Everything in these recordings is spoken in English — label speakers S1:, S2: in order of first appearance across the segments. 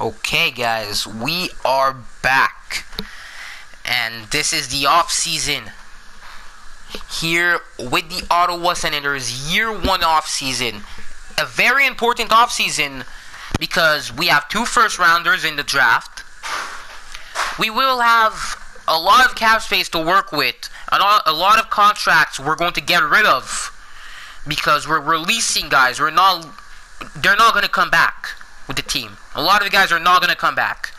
S1: Okay, guys, we are back. And this is the off season here with the Ottawa Senators year 1 off season. A very important off season because we have two first rounders in the draft. We will have a lot of cap space to work with, a lot, a lot of contracts we're going to get rid of because we're releasing guys. We're not they're not going to come back with the team. A lot of the guys are not going to come back.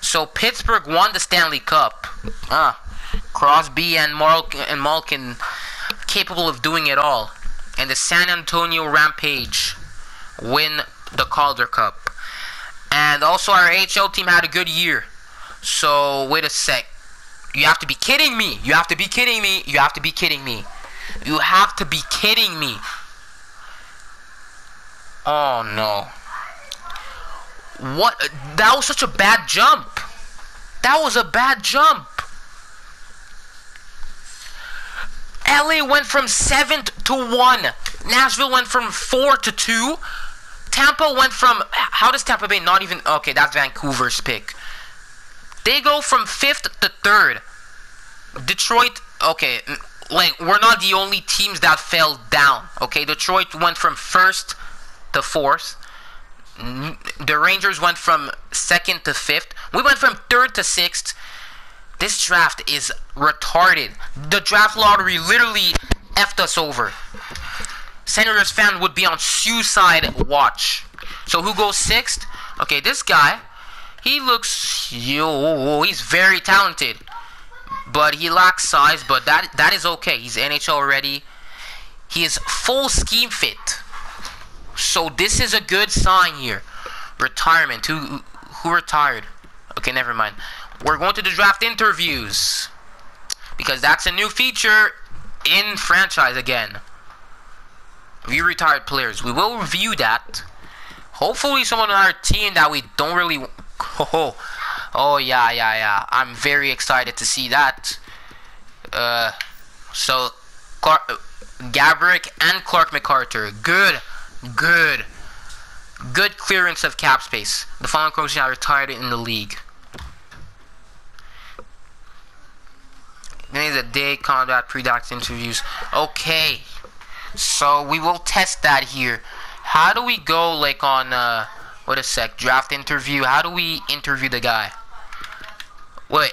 S1: So Pittsburgh won the Stanley Cup. Ah, Crosby and Malkin, and Malkin capable of doing it all. And the San Antonio Rampage win the Calder Cup. And also our HL team had a good year. So wait a sec. You have to be kidding me. You have to be kidding me. You have to be kidding me. You have to be kidding me. Oh no. What? That was such a bad jump. That was a bad jump. LA went from 7th to 1. Nashville went from 4 to 2. Tampa went from. How does Tampa Bay not even. Okay, that's Vancouver's pick. They go from 5th to 3rd. Detroit. Okay, like, we're not the only teams that fell down. Okay, Detroit went from 1st to 4th the Rangers went from second to fifth. We went from third to sixth. This draft is retarded. The draft lottery literally effed us over. Senators fan would be on suicide watch. So who goes sixth? Okay, this guy, he looks yo, he's very talented, but he lacks size. But that that is okay. He's NHL ready. He is full scheme fit. So this is a good sign here. Retirement. Who who retired? Okay, never mind. We're going to the draft interviews. Because that's a new feature in franchise again. We retired players. We will review that. Hopefully someone on our team that we don't really Oh, oh yeah, yeah, yeah. I'm very excited to see that. Uh so Clark, Gaborik and Clark MacArthur. Good. Good. Good clearance of cap space. The following coaches are retired in the league. Then the day combat pre-docs interviews. Okay. So we will test that here. How do we go like on uh what a sec, draft interview? How do we interview the guy? Wait.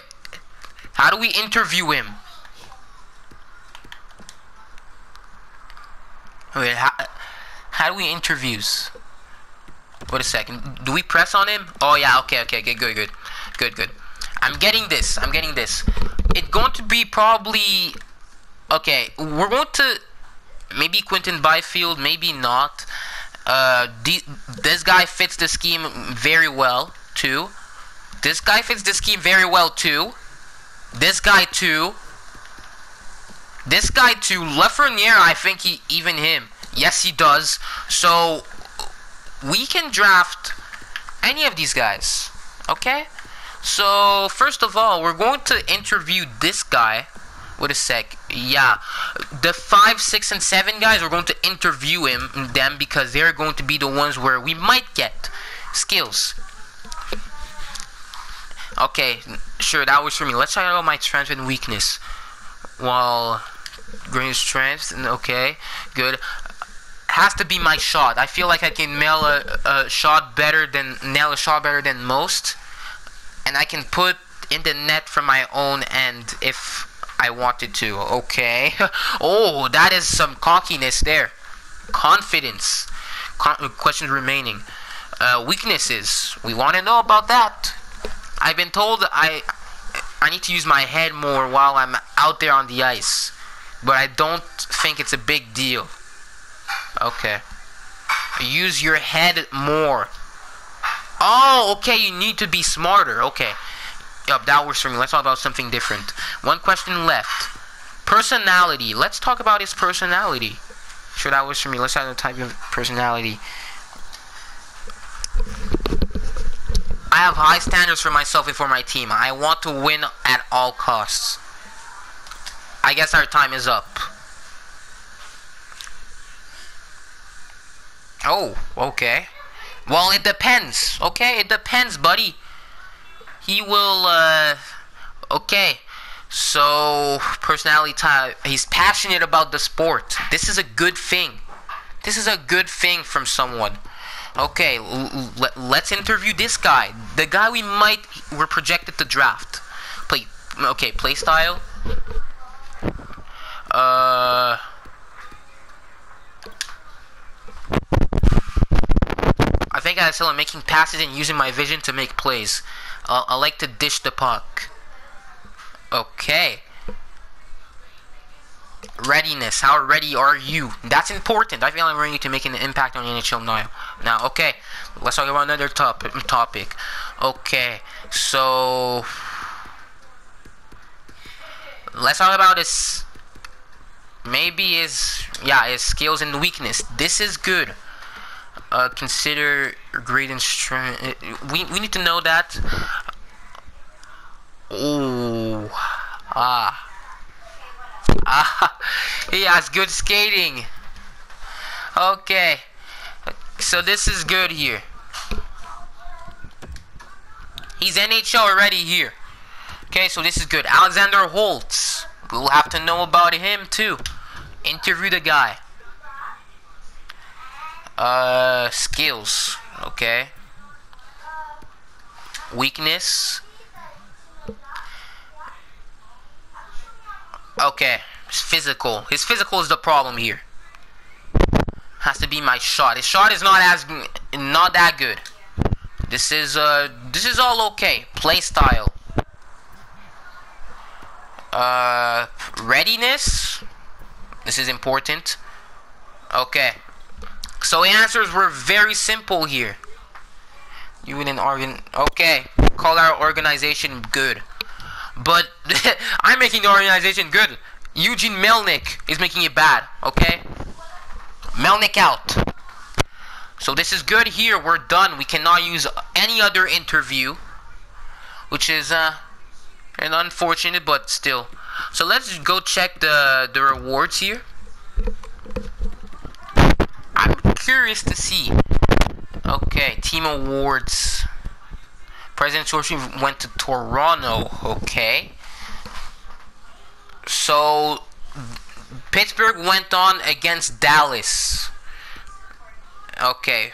S1: How do we interview him? Wait, how, how do we interviews? Wait a second. Do we press on him? Oh yeah, okay, okay, okay, good, good. Good, good. I'm getting this. I'm getting this. It's going to be probably okay, we're going to maybe Quinton Byfield, maybe not. Uh this guy fits the scheme very well too. This guy fits the scheme very well too. This guy too. This guy too. Lafreniere, I think he even him. Yes, he does. So we can draft any of these guys. Okay? So, first of all, we're going to interview this guy. Wait a sec. Yeah. The 5, 6, and 7 guys, we're going to interview him, them because they're going to be the ones where we might get skills. Okay, sure, that was for me. Let's talk out my strength and weakness. Well, greatest strength, okay, good has to be my shot. I feel like I can nail a, a shot better than nail a shot better than most, and I can put in the net from my own end if I wanted to. Okay. oh, that is some cockiness there. Confidence. Con questions remaining. Uh, weaknesses. We want to know about that. I've been told I I need to use my head more while I'm out there on the ice, but I don't think it's a big deal. Okay. Use your head more. Oh, okay, you need to be smarter. Okay. Yup, that works for me. Let's talk about something different. One question left. Personality. Let's talk about his personality. Sure, that works for me. Let's have a type of personality. I have high standards for myself and for my team. I want to win at all costs. I guess our time is up. Oh, okay. Well, it depends. Okay, it depends, buddy. He will. uh... Okay. So, personality type. He's passionate about the sport. This is a good thing. This is a good thing from someone. Okay, let's interview this guy. The guy we might we're projected to draft. Play. Okay, play style. Uh. I think I still am making passes and using my vision to make plays. Uh, I like to dish the puck. Okay. Readiness. How ready are you? That's important. I feel I'm ready to make an impact on the NHL now. Now, okay. Let's talk about another top topic. Okay. So let's talk about his maybe his yeah his skills and weakness. This is good. Uh, consider great and strength. We we need to know that. Oh ah ah. He has good skating. Okay. So this is good here. He's NHL already here. Okay, so this is good. Alexander Holtz. We'll have to know about him too. Interview the guy. Uh, skills. Okay. Weakness. Okay. His physical. His physical is the problem here. Has to be my shot. His shot is not as not that good. This is uh this is all okay. Play style. Uh readiness. This is important. Okay. So answers were very simple here. You in an organ okay. Call our organization good. But I'm making the organization good. Eugene Melnyk is making it bad, okay? Melnyk out. So this is good here. We're done. We cannot use any other interview. Which is uh an unfortunate but still. So let's go check the the rewards here. Curious to see. Okay, team awards. President Chorchi went to Toronto. Okay. So Pittsburgh went on against Dallas. Okay.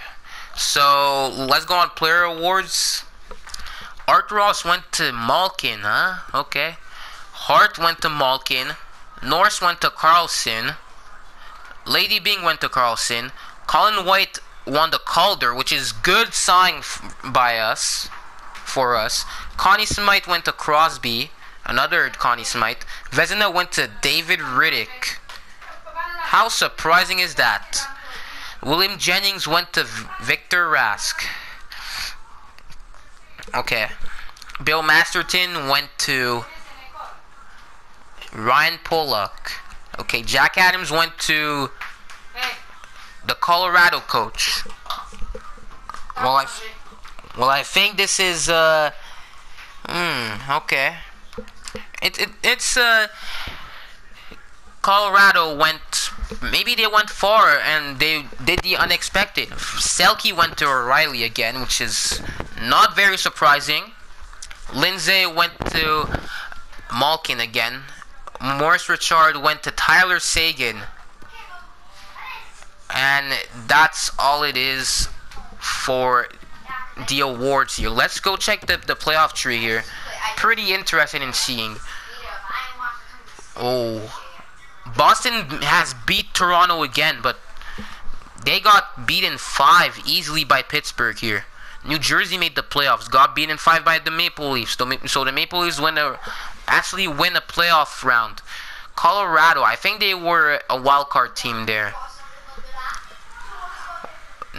S1: So let's go on player awards. Art Ross went to Malkin, huh? Okay. Hart went to Malkin. Norris went to Carlson. Lady Byng went to Carlson. Colin White won the Calder, which is good sign by us, for us. Connie Smythe went to Crosby, another Connie Smythe. Vezina went to David Rittich. How surprising is that? William Jennings went to Victor Rask. Okay. Bill Masterton went to Ryan Pulock. Okay, Jack Adams went to the Colorado coach. Well, I, well, I think this is uh, hmm, okay. It it it's uh, Colorado went. Maybe they went far and they did the unexpected. Selke went to O'Reilly again, which is not very surprising. Lindsay went to Malkin again. Morris Richard went to Tyler Seguin. And that's all it is for the awards here. Let's go check the, the playoff tree here. Pretty interested in seeing. Oh. Boston has beat Toronto again, but they got beaten 5 easily by Pittsburgh here. New Jersey made the playoffs, got beaten 5 by the Maple Leafs. So the Maple Leafs win a, actually win a playoff round. Colorado, I think they were a wild card team there.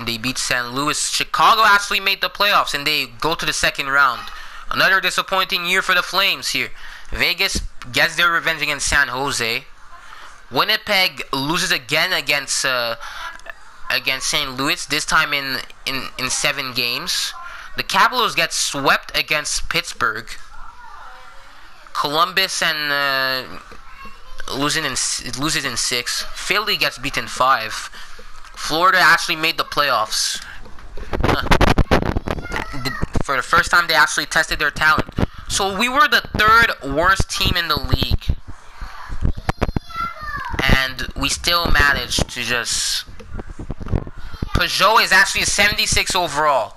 S1: They beat St. Louis. Chicago actually made the playoffs and they go to the second round. Another disappointing year for the Flames here. Vegas gets their revenge against San Jose. Winnipeg loses again against uh, against St. Louis. This time in, in in seven games. The Capitals get swept against Pittsburgh. Columbus and uh, losing in loses in six. Philly gets beaten five. Florida actually made the playoffs. For the first time, they actually tested their talent. So we were the third worst team in the league. And we still managed to just... Peugeot is actually a 76 overall.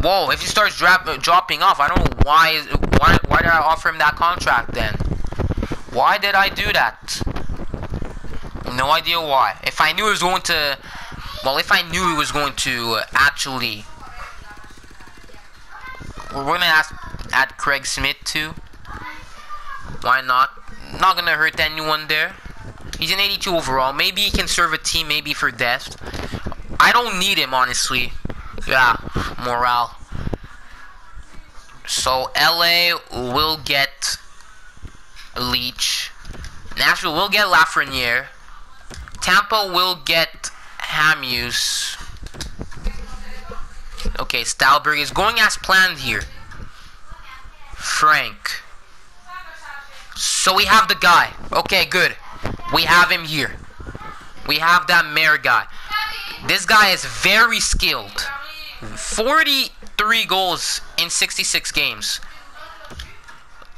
S1: Whoa, if he starts drop, dropping off, I don't know why, why, why did I offer him that contract then? Why did I do that? No idea why. If I knew it was going to... Well, if I knew it was going to actually... We're going to ask, add Craig Smith too. Why not? Not going to hurt anyone there. He's an 82 overall. Maybe he can serve a team, maybe for death. I don't need him, honestly. Yeah, morale. So, LA will get Leach. Nashville will get Lafreniere. Tampa will get Hamhuis. Okay, Stalberg is going as planned here. Frank. So we have the guy. Okay, good. We have him here. We have that mayor guy. This guy is very skilled. 43 goals in 66 games.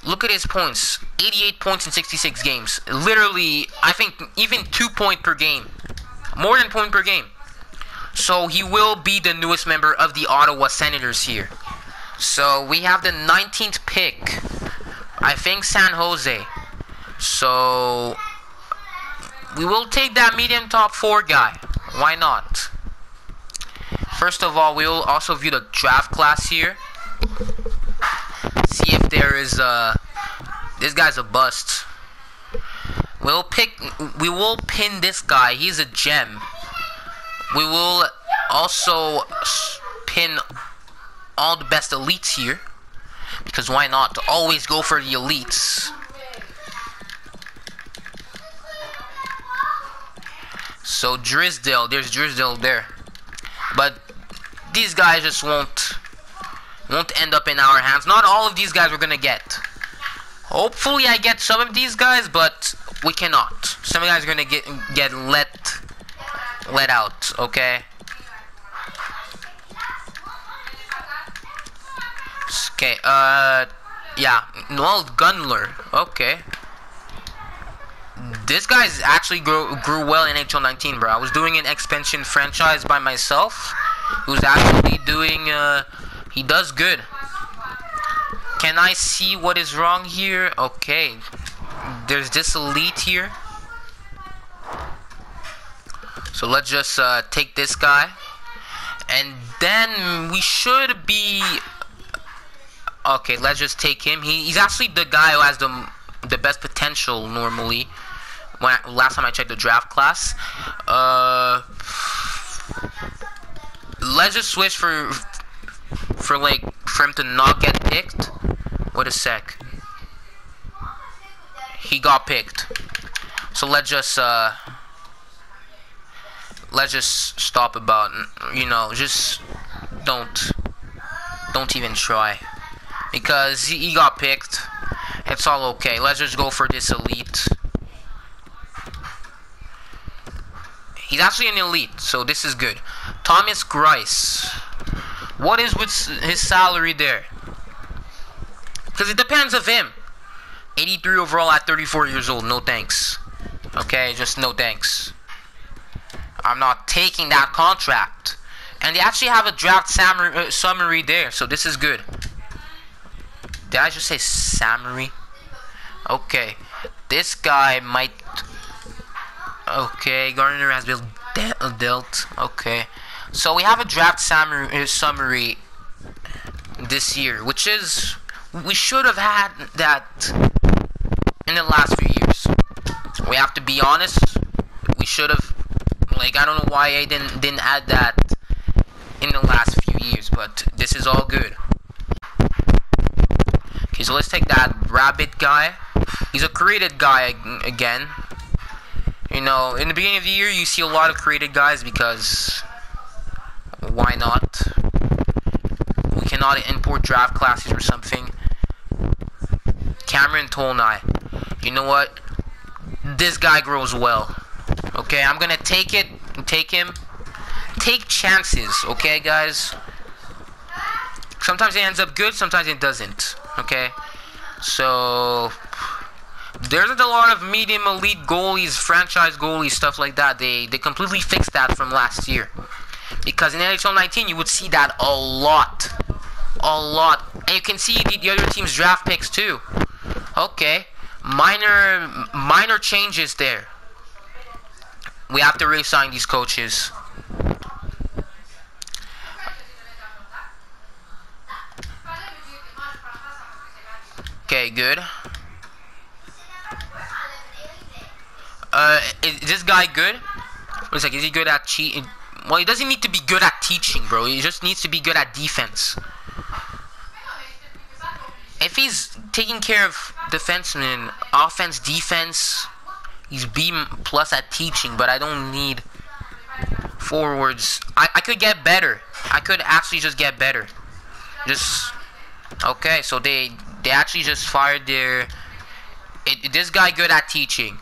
S1: Look at his points. 88 points in 66 games. Literally, I think even 2 point per game. More than point per game. So he will be the newest member of the Ottawa Senators here. So we have the 19th pick. I think San Jose. So we will take that medium top 4 guy. Why not? First of all, we will also view the draft class here. See if there is a... This guy's a bust. We'll pick... We will pin this guy. He's a gem. We will also pin all the best elites here. Because why not? Always go for the elites. So Drysdale, there's Drysdale there. But these guys just won't won't end up in our hands. Not all of these guys we're gonna get. Hopefully I get some of these guys, but we cannot. Some guys are gonna get get let let out, okay? Okay, uh yeah, Noel Gunler, okay. This guy's actually grew, grew well in NHL 19, bro. I was doing an expansion franchise by myself. Who's actually doing, uh, he does good. Can I see what is wrong here? Okay. There's this elite here. So let's just uh, take this guy. And then we should be... Okay, let's just take him. He, he's actually the guy who has the, the best potential normally. When I, last time I checked the draft class. Uh, let's just switch for for like for him to not get picked. Wait a sec. He got picked. So let's just uh let's just stop about you know just don't don't even try because he, he got picked. It's all okay. Let's just go for this elite. He's actually an elite, so this is good. Thomas Greiss. What is with his salary there? Because it depends of him. 83 overall at 34 years old. No thanks. Okay, just no thanks. I'm not taking that contract. And they actually have a draft summary, uh, summary there, so this is good. Did I just say summary? Okay. This guy might Okay, Gardner has been de dealt. Okay. So we have a draft summary, uh, this year, which is we should have had that in the last few years. We have to be honest. We should have like I don't know why I didn't didn't add that in the last few years, but this is all good. Okay, so let's take that rabbit guy. He's a created guy again. You know, in the beginning of the year, you see a lot of created guys because why not? We cannot import draft classes or something. Cameron Tolnai. You know what? This guy grows well. Okay, I'm gonna take it, take him, take chances, okay, guys? Sometimes it ends up good, sometimes it doesn't, okay? So, there's a lot of medium elite goalies, franchise goalies, stuff like that. They they completely fixed that from last year. Because in NHL 19, you would see that a lot. A lot. And you can see the, the other team's draft picks too. Okay. Minor minor changes there. We have to re-sign these coaches. Okay, good. Uh, is this guy good? Looks like, is he good at cheating? Well, he doesn't need to be good at teaching, bro. He just needs to be good at defense. If he's taking care of defensemen, offense, defense, he's B plus at teaching, but I don't need forwards. I, I could get better. I could actually just get better. Just okay. So they they actually just fired their. It, this guy good at teaching.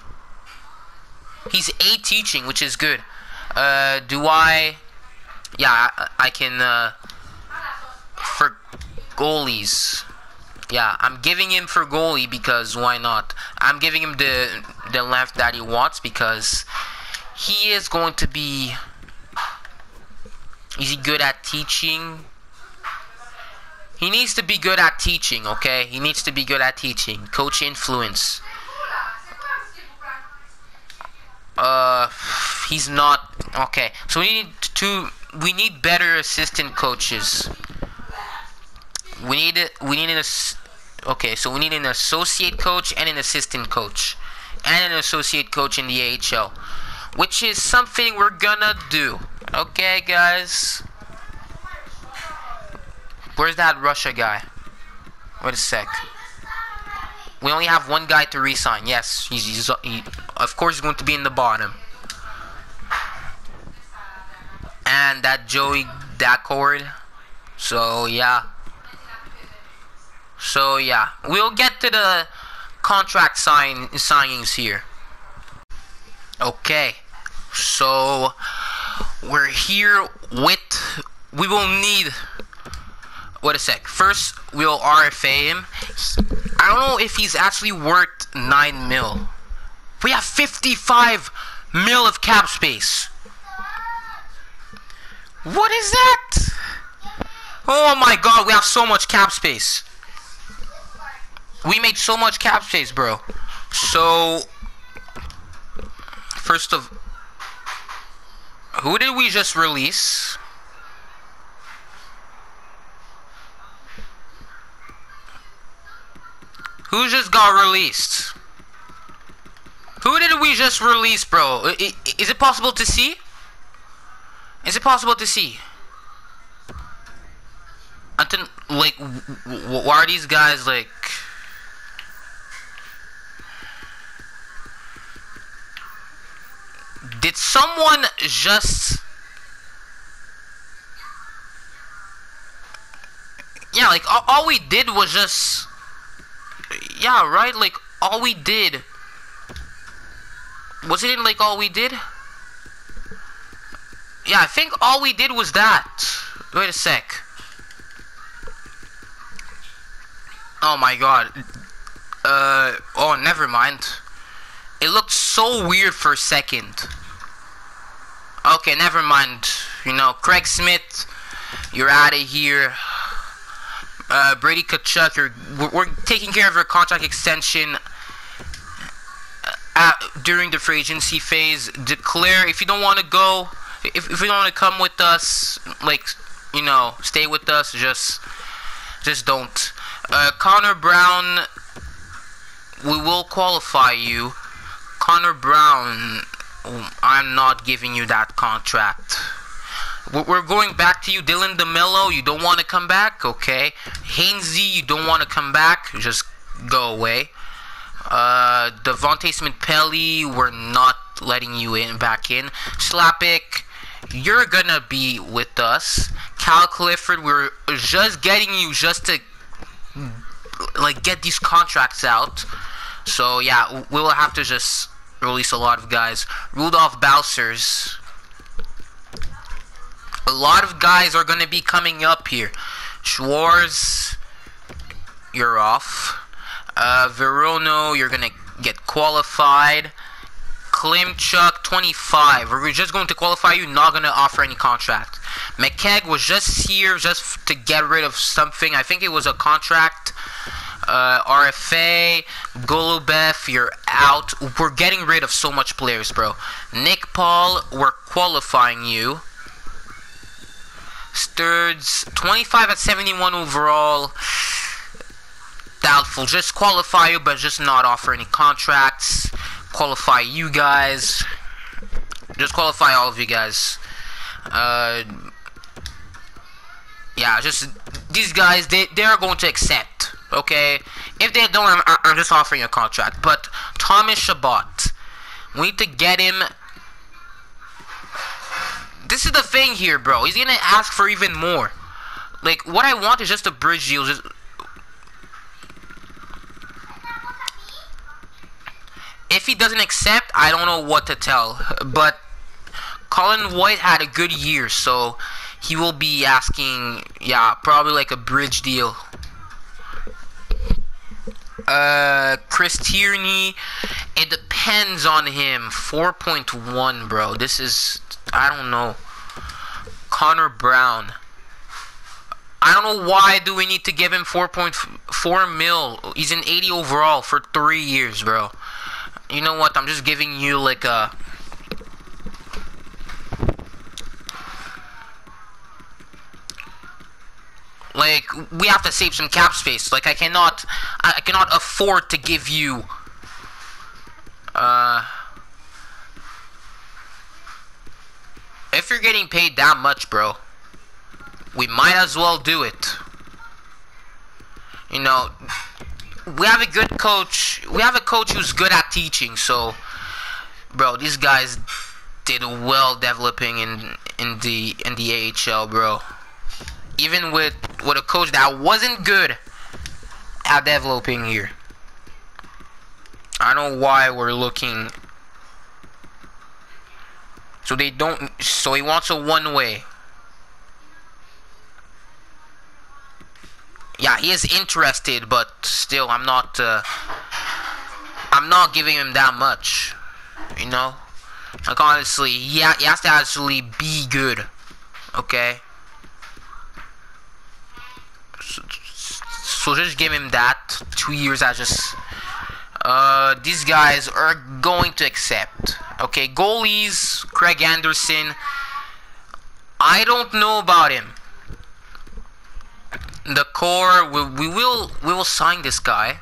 S1: He's A teaching, which is good. Uh, do I? Yeah, I, I can. Uh, for goalies. Yeah, I'm giving him for goalie because why not? I'm giving him the the length that he wants because he is going to be. Is he good at teaching? He needs to be good at teaching, okay? He needs to be good at teaching. Coach influence. Uh, he's not okay. So we need to we need better assistant coaches. We need. We need an okay. So we need an associate coach and an assistant coach, and an associate coach in the AHL, which is something we're gonna do. Okay, guys. Where's that Russia guy? Wait a sec. We only have one guy to resign. Yes, he's, he's he, of course he's going to be in the bottom. And that Joey Daccord. So yeah. So yeah, we'll get to the contract sign signings here. Okay. So we're here with we will need wait a sec. First, we'll RFA him. I don't know if he's actually worth 9 mil. We have 55 mil of cap space. What is that? Oh my god, we have so much cap space. We made so much cap space, bro. So, first of... Who did we just release? Who just got released? Who did we just release, bro? Is it possible to see? Is it possible to see? Until, like, why are these guys, like... Did someone just... Yeah, like, all, all we did was just yeah, right? Like, all we did... Was it like all we did? Yeah, I think all we did was that. Wait a sec. Oh my god. Uh, oh, never mind. It looked so weird for a second. Okay, never mind. You know, Craig Smith, you're out of here uh, Brady Tkachuk, we're, we're, taking care of your contract extension uh, at, during the free agency phase. Declare if you don't want to go, if, if you don't want to come with us, like, you know, stay with us, just, just don't. Uh, Connor Brown, we will qualify you. Connor Brown, I'm not giving you that contract. We're going back to you, Dylan DeMelo. You don't want to come back, okay? Hainsey, you don't want to come back. Just go away. Uh, Devante Smith-Pelly, we're not letting you in back in. Slapik, you're gonna be with us. Cal Clifford, we're just getting you just to like get these contracts out. So yeah, we'll have to just release a lot of guys. Rudolph Balcers, a lot of guys are gonna be coming up here. Schwarz, you're off. Uh, Verono, you're gonna get qualified. Klimchuk, 25. We're just going to qualify you, not going to offer any contract. McKegg was just here just to get rid of something. I think it was a contract. Uh, RFA, Golubev, you're out. We're getting rid of so much players, bro. Nick Paul, we're qualifying you. Sturds, 25 at 71 overall. Doubtful. Just qualify you, but just not offer any contracts qualify you guys. Just qualify all of you guys. Uh, yeah, just these guys, they, they are going to accept, okay? If they don't, I'm, I'm just offering a contract. But Thomas Chabot, we need to get him. This is the thing here, bro. He's gonna ask for even more. Like, what I want is just a bridge deal. Just, if he doesn't accept, I don't know what to tell. But Colin White had a good year, so he will be asking, yeah, probably like a bridge deal. Uh, Chris Tierney, it depends on him. 4.1, bro. This is, I don't know. Connor Brown. I don't know why do we need to give him 4.4 mil. He's an 80 overall for three years, bro. You know what? I'm just giving you like a like we have to save some cap space. Like I cannot I cannot afford to give you uh if you're getting paid that much, bro, we might as well do it. You know, we have a good coach. We have a coach who's good at teaching. So, bro, these guys did well developing in in the in the AHL, bro. Even with with a coach that wasn't good at developing here. I don't know why we're looking. So they don't. So he wants a one way. Yeah, he is interested, but still, I'm not. Uh, I'm not giving him that much. You know, like honestly, he, ha he has to actually be good. Okay. So, so just give him that. Two years, I just. Uh, these guys are going to accept. Okay, goalies, Craig Anderson. I don't know about him the core we, we will we will sign this guy.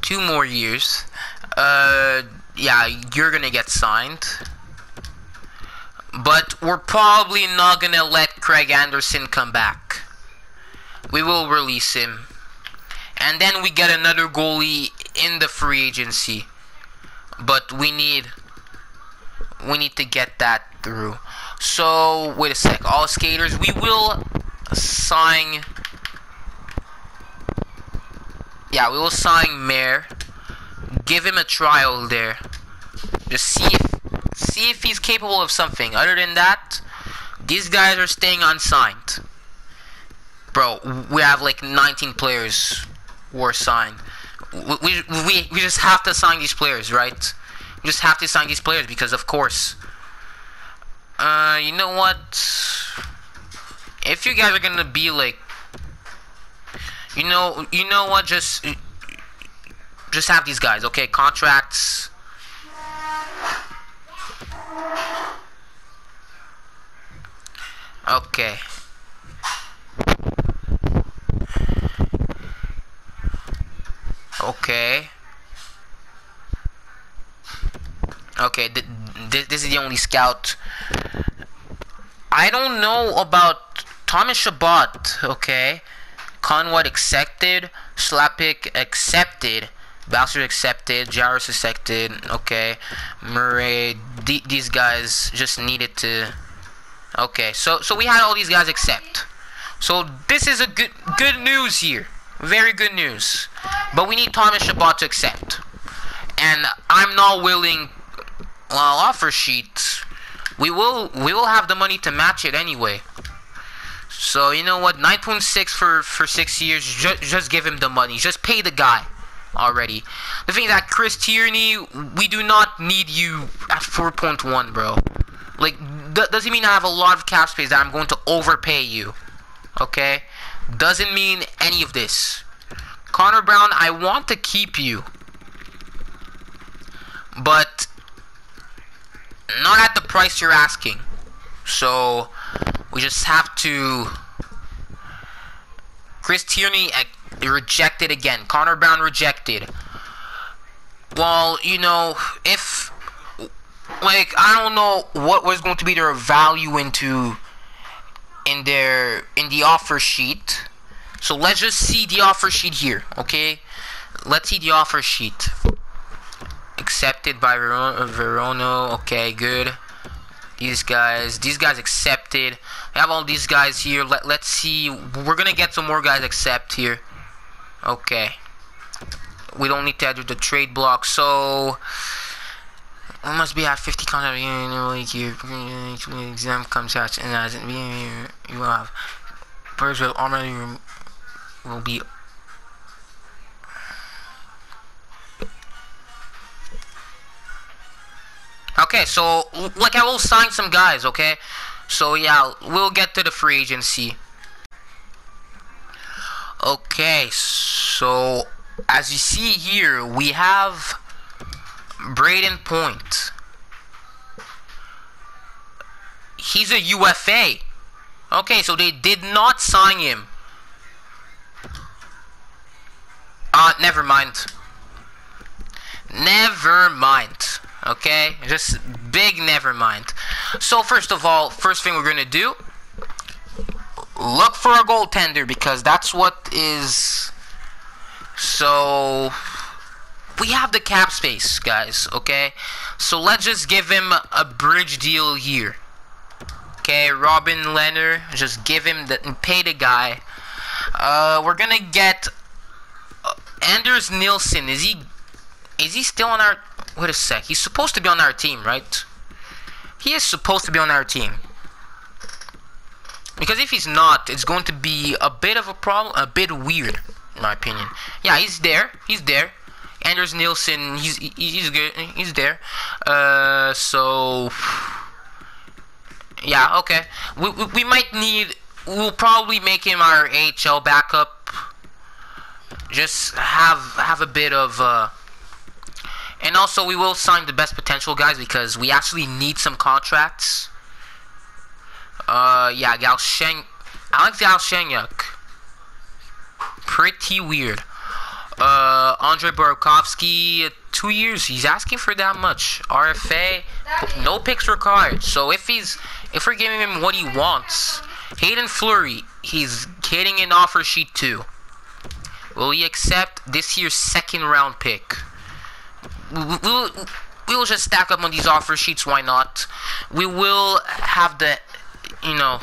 S1: Two more years. Uh yeah you're gonna get signed. But we're probably not gonna let Craig Anderson come back. We will release him. And then we get another goalie in the free agency. But we need we need to get that through so, wait a sec. All skaters, we will sign... Yeah, we will sign Mayor. Give him a trial there. Just see if, see if he's capable of something. Other than that, these guys are staying unsigned. Bro, we have like 19 players who are signed. We, we, we, we just have to sign these players, right? We just have to sign these players because, of course, uh, you know what? If you guys are gonna be like, you know, you know what? Just, just have these guys, okay? Contracts. Okay. Okay. Okay, th this is the only scout. I don't know about Thomas Chabot, okay? Conway accepted, Slapik accepted, Bowser accepted, Jairus accepted, okay? Murray, th these guys just needed to... Okay, so so we had all these guys accept. So this is a good good news here. Very good news. But we need Thomas Chabot to accept. And I'm not willing well, offer sheet. we will we will have the money to match it anyway. So you know what, 9.6 for for six years. Just just give him the money. Just pay the guy already. The thing that Chris Tierney, we do not need you at 4.1, bro. Like, th doesn't mean I have a lot of cap space that I'm going to overpay you. Okay? Doesn't mean any of this. Connor Brown, I want to keep you. But not at the price you're asking. So we just have to Chris Tierney rejected again. Connor Brown rejected. Well, you know, if like I don't know what was going to be their value into in their in the offer sheet. So let's just see the offer sheet here, okay? Let's see the offer sheet. Accepted by Verona, okay, good. These guys, these guys accepted. We have all these guys here. Let, let's see. We're gonna get some more guys accept here. Okay. We don't need to add the trade block, so we must be at 50 contact in a week here. Exam comes out and as you have birds will already will be Okay, so like I will sign some guys, okay? So yeah, we'll get to the free agency. Okay, so as you see here, we have Brayden Point. He's a UFA. Okay, so they did not sign him. Uh, never mind. Never mind. Okay? Just big never mind. So first of all, first thing we're gonna do, look for a goaltender because that's what is. So we have the cap space, guys. Okay, so let's just give him a bridge deal here. Okay, Robin Lehner, just give him the pay the guy. Uh, we're gonna get uh, Anders Nilsson. Is he is he still on our? Wait a sec. He's supposed to be on our team, right? He is supposed to be on our team. Because if he's not, it's going to be a bit of a problem, a bit weird, in my opinion. Yeah, he's there. He's there. Anders Nilsson, he's he's good. He's there. Uh, so yeah, okay. We, we we might need. We'll probably make him our AHL backup. Just have have a bit of. Uh, and also, we will sign the best potential guys because we actually need some contracts. Uh, yeah, Galchenyuk. Alex Galchenyuk. Pretty weird. Uh, Andre Burakovsky, two years. He's asking for that much. RFA, no picks required. So if he's, if we're giving him what he wants, Haydn Fleury, he's getting an offer sheet too. Will he accept this year's second round pick? We will we will just stack up on these offer sheets. Why not? We will have the, you know,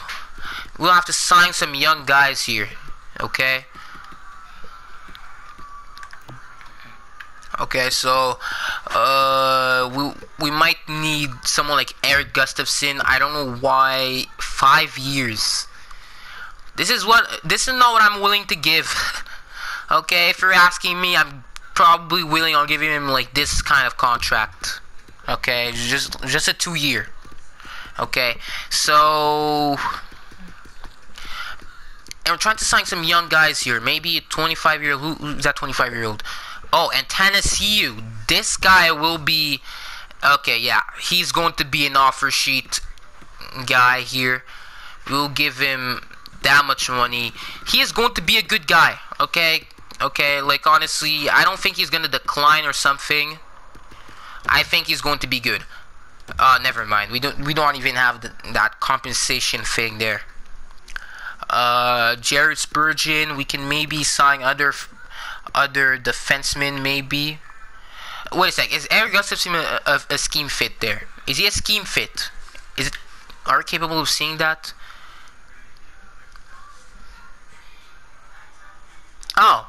S1: we'll have to sign some young guys here. Okay. Okay, so uh, we we might need someone like Erik Gustafsson. I don't know why five years. This is what this is not what I'm willing to give. okay, if you're asking me, I'm probably willing on giving him like this kind of contract. Okay, just just a two year. Okay, so and we're trying to sign some young guys here. Maybe a 25 year old. Who's that 25 year old? Oh, and Tennessee. This guy will be. Okay, yeah, he's going to be an offer sheet guy here. We'll give him that much money. He is going to be a good guy. Okay, Okay, like honestly, I don't think he's gonna decline or something. I think he's going to be good. Uh, never mind. We don't we don't even have the, that compensation thing there. Uh, Jared Spurgeon. We can maybe sign other other defensemen. Maybe. Wait a sec. Is Erik Gustafsson a, a, a scheme fit there? Is he a scheme fit? Is it? Are we capable of seeing that? Oh.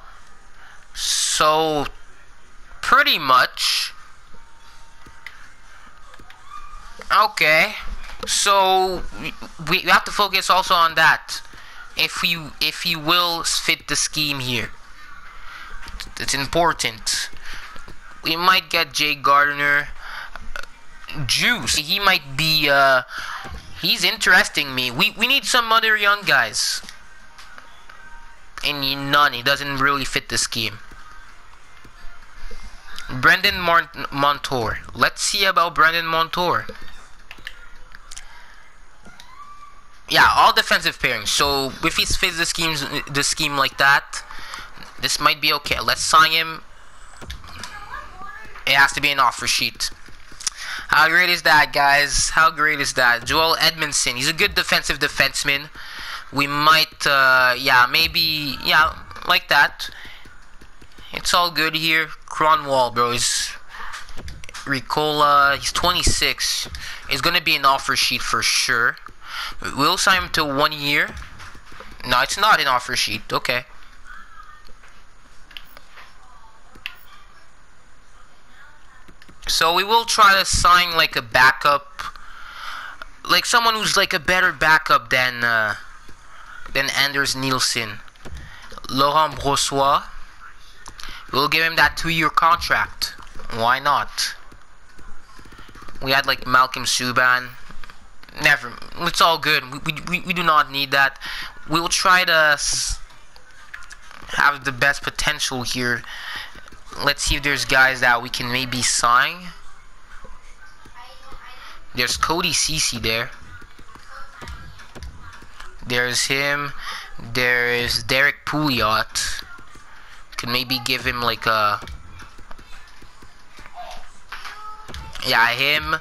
S1: So, pretty much. Okay. So we, have to focus also on that. If you, if you will fit the scheme here, it's important. We might get Jay Gardner, Juice. He might be. Uh, he's interesting me. We we need some other young guys. And none. He doesn't really fit the scheme. Brendan Mont Montour. Let's see about Brendan Montour. Yeah, all defensive pairings. So if he fits the schemes, the scheme like that, this might be okay. Let's sign him. It has to be an offer sheet. How great is that, guys? How great is that? Joel Edmundson. He's a good defensive defenseman. We might, uh, yeah, maybe, yeah, like that. It's all good here. Kronwall, bro, is Ricola. He's 26. It's gonna be an offer sheet for sure. We'll sign him to one year. No, it's not an offer sheet. Okay. So we will try to sign like a backup, like someone who's like a better backup than uh, than Anders Nilsson. Laurent Brossoit. We'll give him that two-year contract. Why not? We had like Malcolm Subban. Never. It's all good. We, we, we do not need that. We'll try to have the best potential here. Let's see if there's guys that we can maybe sign. There's Cody Ceci there. There's him. There is Derrick Pouliot. Can maybe give him like a... Yeah, him.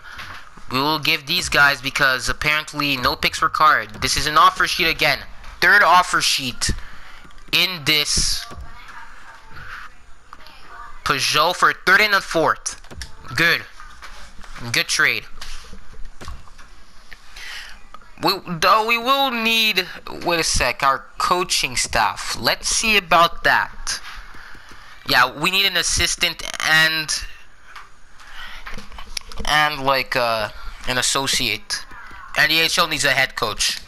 S1: We will give these guys because apparently no picks card. This is an offer sheet again. Third offer sheet in this Peugeot for third and a fourth. Good. Good trade. We, though we will need, wait a sec, our coaching staff. Let's see about that. Yeah, we need an assistant and and like uh, an associate. And the HL needs a head coach.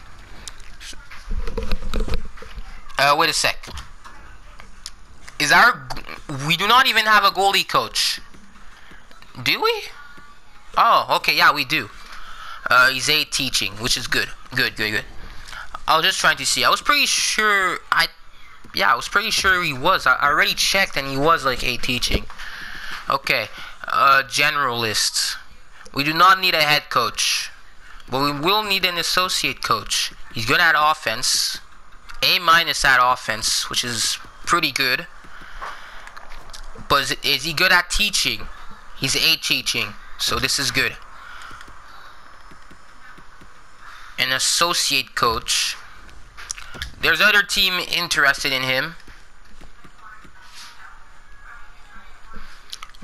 S1: Uh, wait a sec. Is our we do not even have a goalie coach? Do we? Oh, okay, yeah, we do. Uh, he's a teaching, which is good. Good, good, good. I was just trying to see. I was pretty sure. I, yeah, I was pretty sure he was. I, I already checked, and he was like a teaching. Okay, uh, generalist. We do not need a head coach, but we will need an associate coach. He's good at offense. A minus at offense, which is pretty good. But is, is he good at teaching? He's A teaching, so this is good. An associate coach. There's other team interested in him.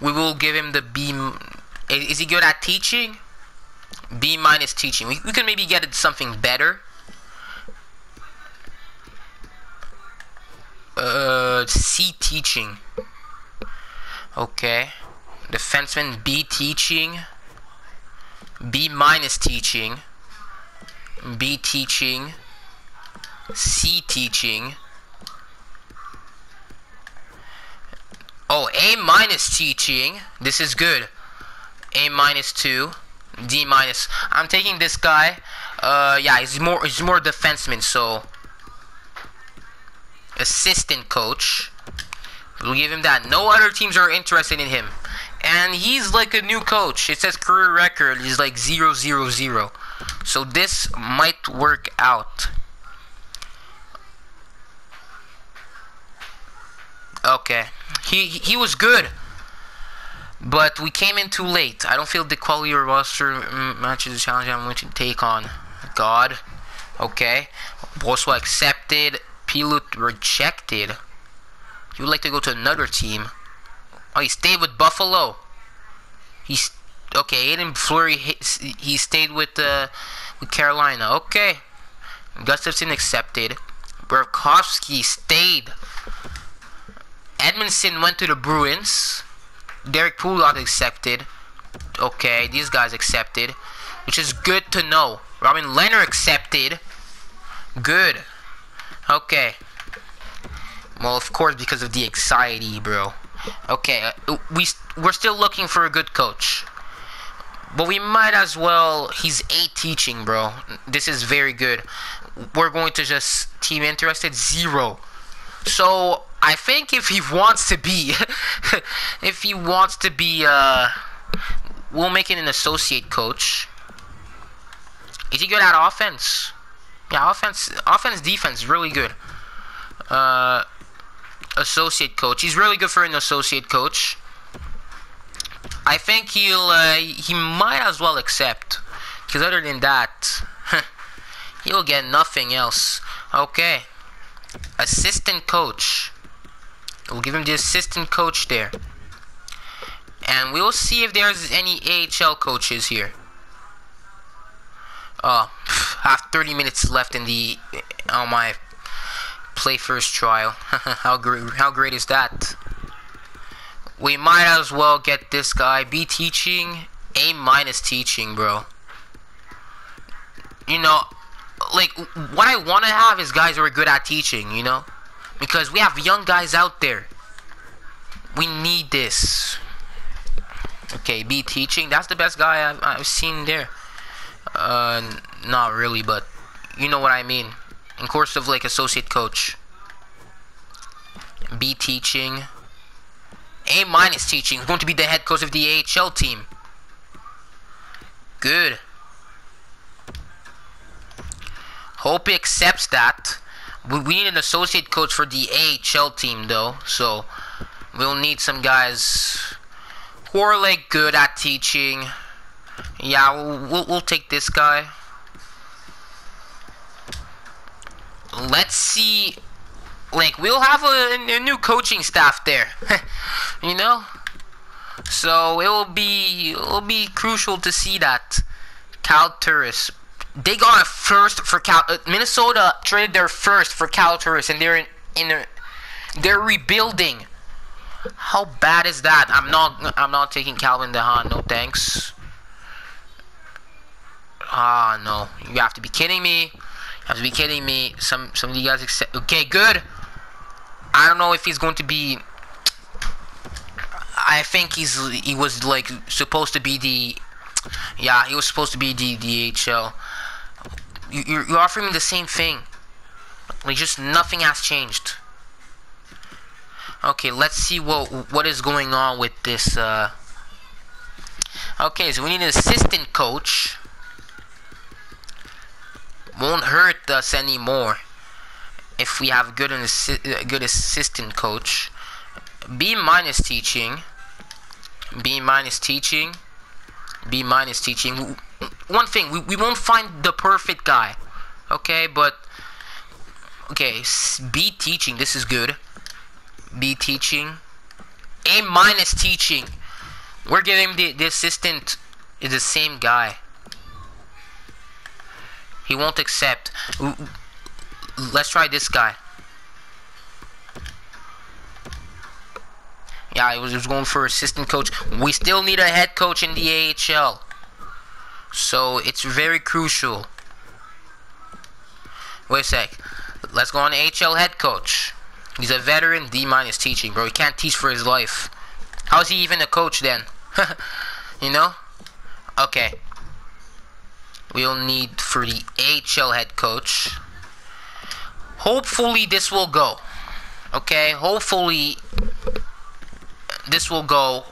S1: We will give him the B. Is he good at teaching? B minus teaching. We, we can maybe get it something better. Uh, C teaching. Okay. Defenseman B teaching. B minus teaching. B teaching. C teaching. Oh, A minus teaching. This is good. A minus 2. D minus. I'm taking this guy. Uh, yeah, he's more, he's more defenseman, so. Assistant coach. We'll give him that. No other teams are interested in him. And he's like a new coach. It says career record is like 0 0 0. So this might work out. Okay. He he was good. But we came in too late. I don't feel the quality of roster matches the challenge I'm going to take on. God. Okay. Boswa accepted. Pilut rejected. You would like to go to another team. Oh, he stayed with Buffalo. He's okay. Haydn Fleury. He, stayed with uh, with Carolina. Okay. Gustafsson accepted. Burakovsky stayed. Edmundson went to the Bruins. Derrick Pouliot accepted. Okay, these guys accepted. which is good to know. Robin Lehner accepted. Good. Okay. Well, of course, because of the anxiety, bro. Okay, uh, we we're still looking for a good coach, but we might as well. He's eight teaching, bro. This is very good. We're going to just team interested zero. So I think if he wants to be, if he wants to be, uh, we'll make it an associate coach. Is he good at offense? Yeah, offense, offense, defense, really good. Uh, associate coach. He's really good for an associate coach. I think he'll, uh, he might as well accept. Because other than that, he'll get nothing else. Okay. Assistant coach. We'll give him the assistant coach there. And we'll see if there's any AHL coaches here. Oh, I have 30 minutes left in the on my play first trial. how great how great is that? We might as well get this guy B teaching, A minus teaching, bro. You know, like what I want to have is guys who are good at teaching, you know? Because we have young guys out there. We need this. Okay, B teaching. That's the best guy I've, I've seen there. Uh, not really, but you know what I mean. In course of like associate coach. B teaching. A minus teaching. Going to be the head coach of the AHL team. Good. Hope he accepts that. We, we need an associate coach for the AHL team though, so we'll need some guys who are like good at teaching. Yeah, we'll, we'll, we'll take this guy. Let's see. Like, we'll have a, a new coaching staff there. you know? So, it will be it will be crucial to see that. Kyle Turris. They got a first for Cal. Uh, Minnesota traded their first for Kyle Turris, and they're in, in a, they're rebuilding. How bad is that? I'm not I'm not taking Calvin de Haan. No thanks. Ah, no. You have to be kidding me. You have to be kidding me. Some some of you guys accept. Okay, good. I don't know if he's going to be. I think he's he was like supposed to be the. Yeah, he was supposed to be the DHL. You, you're, offering me the same thing. Like just nothing has changed. Okay, let's see what what is going on with this. Uh... Okay, so we need an assistant coach won't hurt us anymore if we have good assi uh, good assistant coach. B minus teaching. B minus teaching. B minus teaching. One thing, we, we won't find the perfect guy. Okay, but okay, B teaching, this is good. B teaching. A minus teaching. We're giving the, the assistant is the same guy. He won't accept. Let's try this guy. Yeah, he was, he was going for assistant coach. We still need a head coach in the AHL. So it's very crucial. Wait a sec. Let's go on AHL head coach. He's a veteran, D minus teaching, bro. He can't teach for his life. How's he even a coach then? you know? Okay we'll need for the AHL head coach. Hopefully this will go. Okay, hopefully this will go,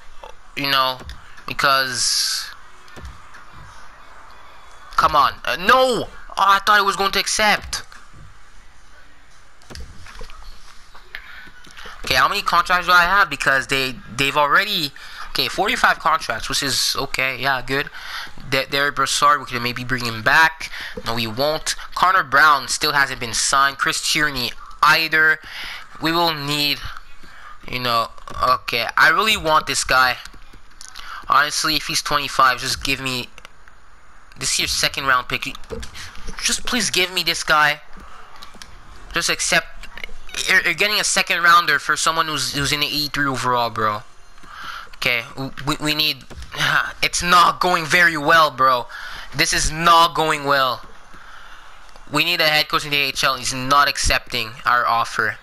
S1: you know, because come on. Uh, no! Oh, I thought I was going to accept. Okay, how many contracts do I have? Because they they've already okay 45 contracts, which is okay. Yeah, good. Derick Brassard, we could maybe bring him back. No, we won't. Connor Brown still hasn't been signed. Chris Tierney either. We will need, you know, okay. I really want this guy. Honestly, if he's 25, just give me this year's second round pick. Just please give me this guy. Just accept. You're, getting a second rounder for someone who's who's in the 83 overall, bro. Okay, we, we need... It's not going very well, bro. This is not going well. We need a head coach in the AHL. He's not accepting our offer.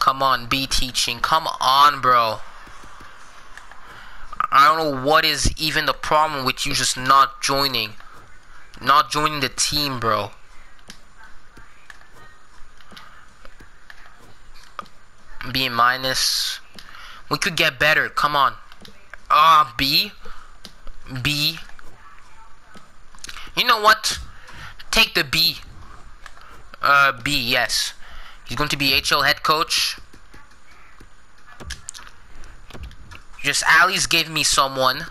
S1: Come on, be teaching. Come on, bro. I don't know what is even the problem with you just not joining. Not joining the team, bro. B minus. We could get better. Come on. Ah, uh, B. B. You know what? Take the B. Uh, B, yes. He's going to be HL head coach. Just at least give me someone.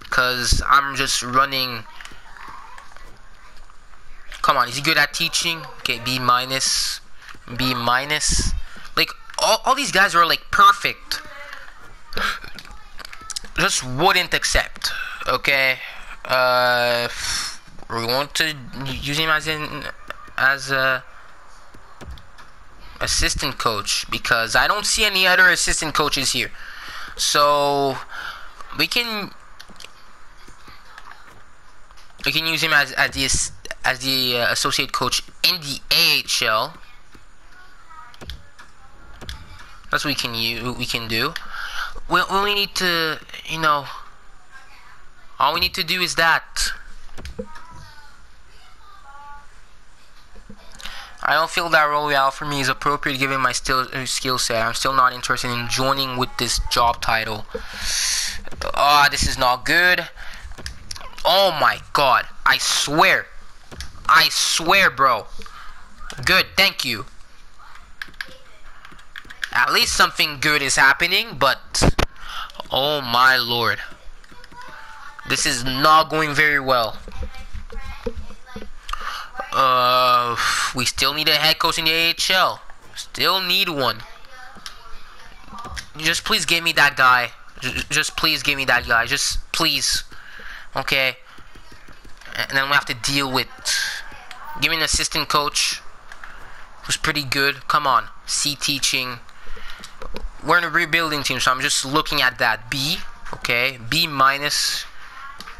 S1: Because I'm just running. Come on, is he good at teaching? Okay, B minus. B minus. All, all these guys were like perfect. Just wouldn't accept. Okay? Uh, we want to use him as in as a assistant coach because I don't see any other assistant coaches here. So we can we can use him as as the as the uh, associate coach in the AHL. That's what we can we can do. We only need to, you know, all we need to do is that. I don't feel that Royale for me is appropriate given my still uh, skill set. I'm still not interested in joining with this job title. Ah, oh, this is not good. Oh my god. I swear. I swear, bro. Good, thank you. At least something good is happening, but... Oh my lord. This is not going very well. Uh, we still need a head coach in the AHL. Still need one. Just please give me that guy. Just please give me that guy. Just please. Okay. And then we have to deal with. Give me an assistant coach. Who's pretty good. Come on. C teaching. We're in a rebuilding team, so I'm just looking at that. B. Okay. B minus.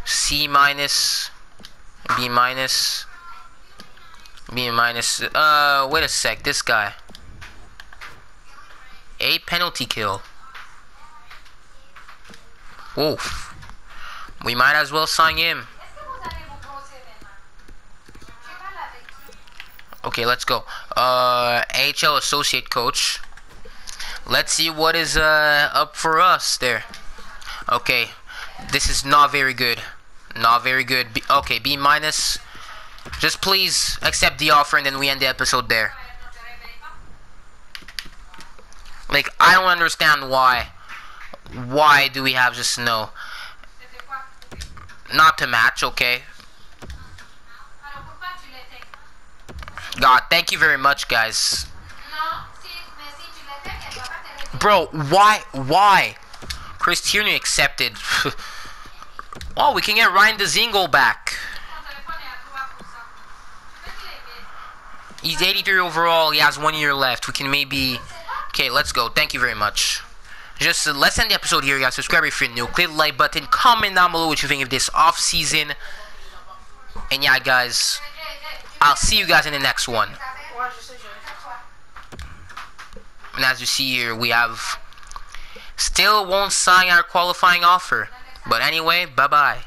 S1: C minus. B minus. B minus. Uh, wait a sec. This guy. A penalty kill. Oof. We might as well sign him. Okay, let's go. Uh, AHL associate coach. Let's see what is uh up for us there. Okay, this is not very good. Not very good. B okay, B minus. Just please accept the offer and then we end the episode there. Like, I don't understand why. Why do we have just no? Not to match, okay. God, thank you very much, guys. Bro, why? Why? Chris Tierney accepted. oh, we can get Ryan Dzingel back. He's 83 overall. He has one year left. We can maybe... Okay, let's go. Thank you very much. Just uh, let's end the episode here, guys. Subscribe if you're new. Click the like button. Comment down below what you think of this off season. And yeah, guys, I'll see you guys in the next one. And as you see here, we have still won't sign our qualifying offer. But anyway, bye bye.